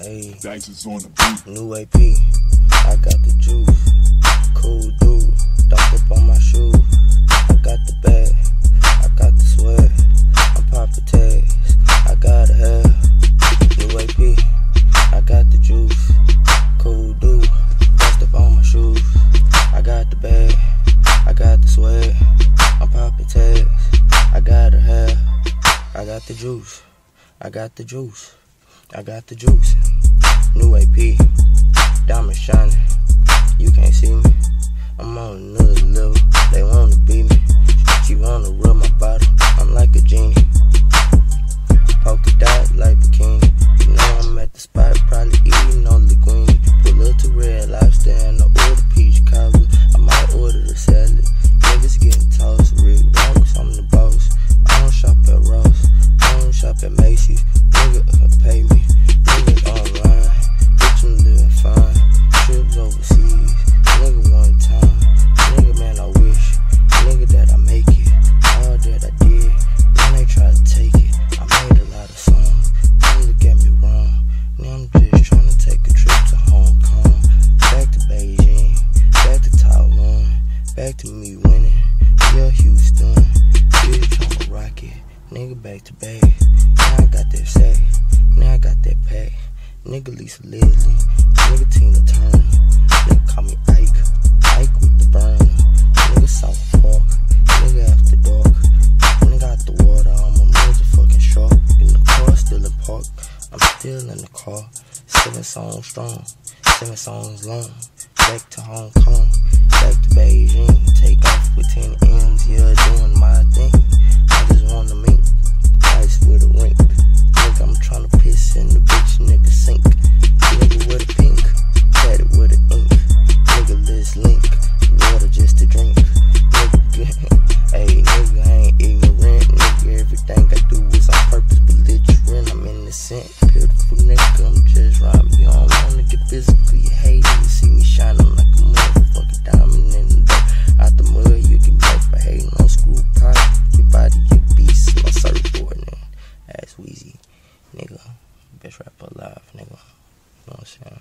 Hey, Dice is on the beat. new AP, I got the juice. Cool dude, ducked up on my shoes. I got the bag, I got the sweat. I'm popping tags, I got a hair. New AP, I got the juice. Cool dude, ducked up on my shoes. I got the bag, I got the sweat. I'm popping tags, I got a hair. I got the juice, I got the juice. I got the juice. New AP, diamond shining. You can't see me. I'm on another level. They wanna be me. She wanna rub my bottle. I'm like a genie. Polka dot like bikini. You know I'm at the spot, probably eating on the linguine. Pull up to red lobster and I order peach cobbler. I might order the salad. Niggas getting tossed. Rick Ross, I'm the boss. I don't shop at Ross. I don't shop at Macy's. Back to back. Now I got that sack. Now I got that pack. Nigga Lisa Leslie. Nigga Tina Turner. Nigga call me Ike. Ike with the burner. Nigga South Park. Nigga after dark. Nigga out the water. I'm a motherfucking shark. In the car, still in park. I'm still in the car. Seven songs strong. Seven songs long. Back to Hong Kong. Back to Beijing. Take off with 10 M's. Yeah, Beautiful nigga, I'm just rhyming. You don't wanna get physical, you hate. You see me shining like a motherfucking diamond in the dirt. Out the mud, you get back for hating on school pop. Your body, your beast, my surfboard, nigga. Ass Weezy, nigga. Best rapper alive, nigga. You know what I'm saying?